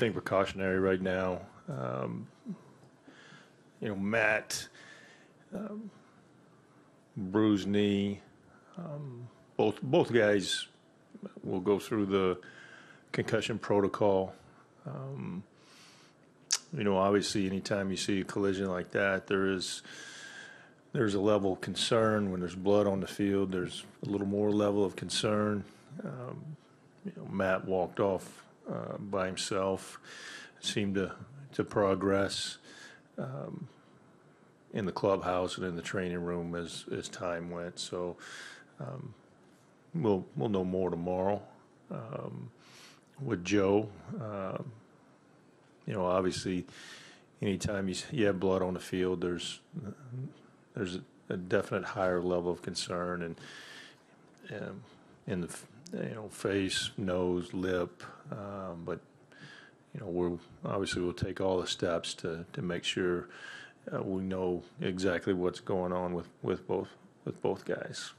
anything precautionary right now. Um, you know, Matt, um, bruised knee. Um, both both guys will go through the concussion protocol. Um, you know, obviously, anytime you see a collision like that, there is there's a level of concern when there's blood on the field. There's a little more level of concern. Um, you know, Matt walked off uh, by himself, seemed to to progress um, in the clubhouse and in the training room as as time went. So um, we'll we'll know more tomorrow. Um, with Joe, uh, you know, obviously, anytime you, you have blood on the field, there's there's a definite higher level of concern and um, in the you know face, nose, lip, um, but you know we're obviously we'll take all the steps to to make sure uh, we know exactly what's going on with with both with both guys.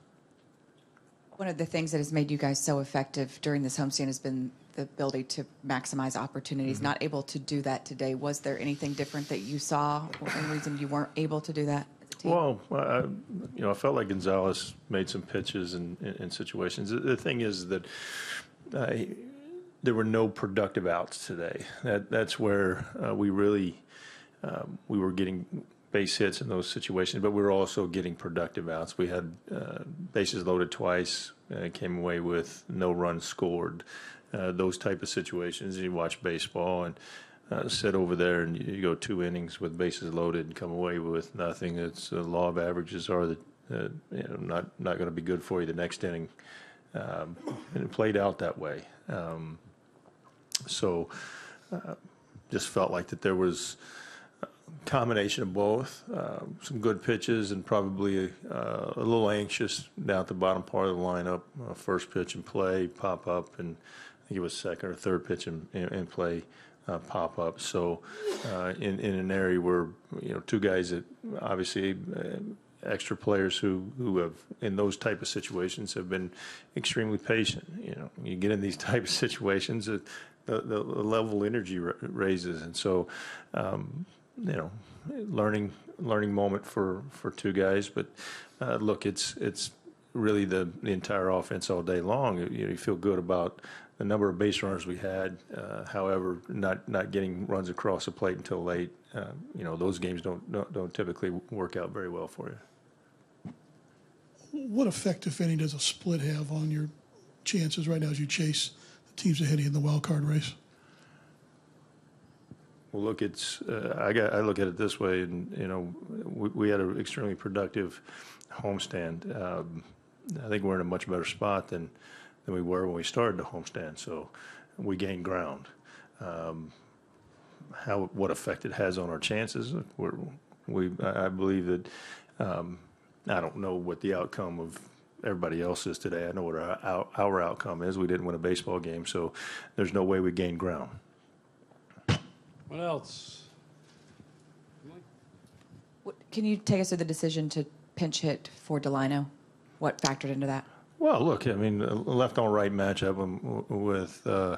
One of the things that has made you guys so effective during this homestand has been the ability to maximize opportunities. Mm-hmm. Not able to do that today. Was there anything different that you saw, or any reason you weren't able to do that Well, I, you know, I felt like Gonzalez made some pitches in, in, situations. The, the thing is that uh, there were no productive outs today. That that's where uh, we really um, we were getting base hits in those situations, but we were also getting productive outs. We had uh, bases loaded twice, uh, came away with no runs scored. Uh, those type of situations. You watch baseball and uh, sit over there and you go two innings with bases loaded and come away with nothing. It's the law of averages are that uh, you know not not going to be good for you the next inning, um, and it played out that way. Um, so, uh, just felt like that there was a combination of both, uh, some good pitches and probably uh, a little anxious down at the bottom part of the lineup. Uh, first pitch and play, pop up, and I think it was second or third pitch and play uh, pop up. So, uh, in in an area where you know two guys that obviously uh, extra players who who have in those type of situations have been extremely patient. You know, you get in these type of situations, uh, the the level energy ra- raises, and so. Um, you know, learning learning moment for for two guys, but uh, look, it's it's really the, the entire offense all day long. You, you feel good about the number of base runners we had. Uh, however, not not getting runs across the plate until late. Uh, you know, those games don't, don't don't typically work out very well for you. What effect, if any, does a split have on your chances right now as you chase the teams ahead of you in the wild card race? Well, look, it's uh, I got I look at it this way, and you know, we, we had an extremely productive homestand. Um, I think we're in a much better spot than than we were when we started the homestand. So we gained ground. Um, how what effect it has on our chances? We're, we I I believe that um, I don't know what the outcome of everybody else is today. I know what our, our our outcome is. We didn't win a baseball game, so there's no way we gained ground. What else? What- Can you take us through the decision to pinch hit for Delino? What factored into that? Well, look, I mean, left on right matchup um, with uh,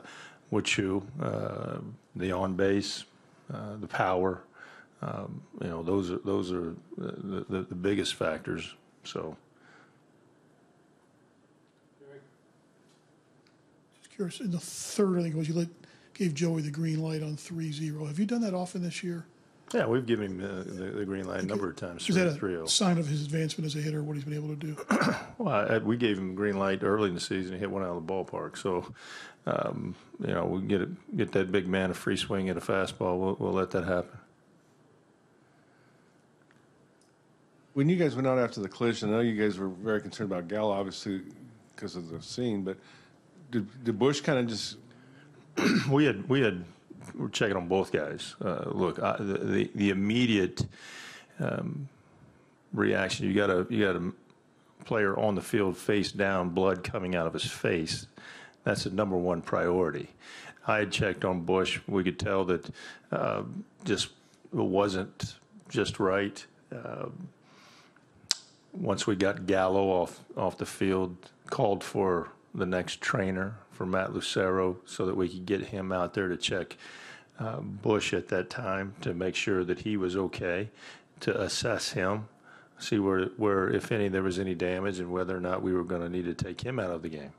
with Choo, uh, the on base, uh, the power. Um, you know, those are those are the, the, the biggest factors. So, Just curious, in the third, I think it was, you let, gave Joey the green light on 3-0. Have you done that often this year? Yeah, we've given him uh, the, the green light a number of times. Is that a 3 sign of his advancement as a hitter, what he's been able to do? Well, I, we gave him green light early in the season. He hit one out of the ballpark. So, um, you know, we get it, get that big man a free swing at a fastball. We'll, we'll let that happen. When you guys went out after the collision, I know you guys were very concerned about Gallo, obviously, because of the scene, but did, did Bush kind of just, we had we had we're checking on both guys. Uh, look, I, the, the immediate um, reaction you got a you got a player on the field face down, blood coming out of his face. That's the number one priority. I had checked on Bush. We could tell that uh, just wasn't just right. Uh, once we got Gallo off off the field, called for the next trainer for Matt Lucero so that we could get him out there to check uh, Bush at that time to make sure that he was okay, to assess him, see where, where, if any, there was any damage and whether or not we were going to need to take him out of the game.